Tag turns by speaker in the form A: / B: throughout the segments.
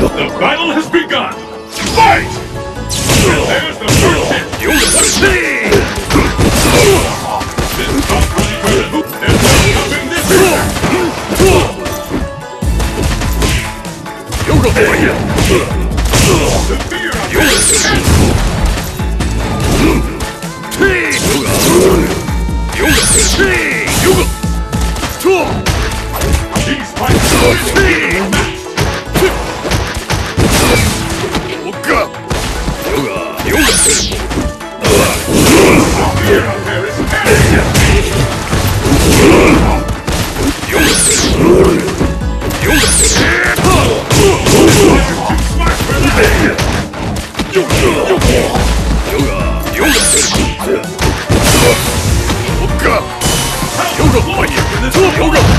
A: The battle has begun! Fight! There's the first hit! This top really good. There's no stopping this The fear of this The fear of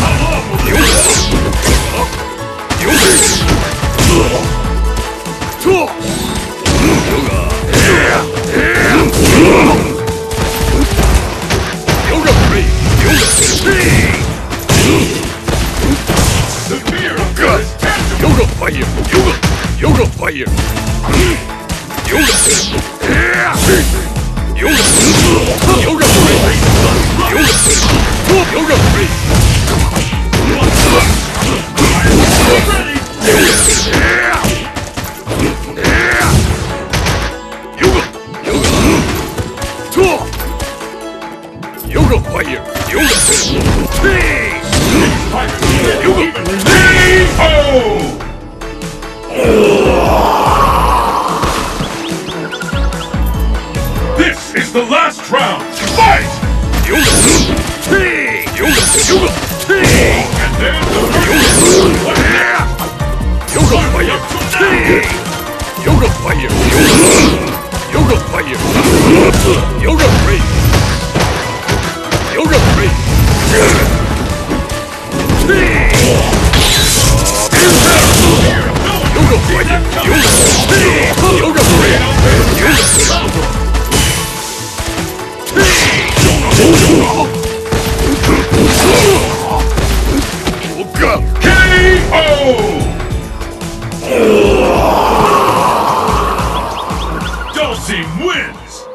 A: How long will this The fear of there is tangible! Ready! KO! This is the last round! Fight! Fear of no one! See that coming! wins.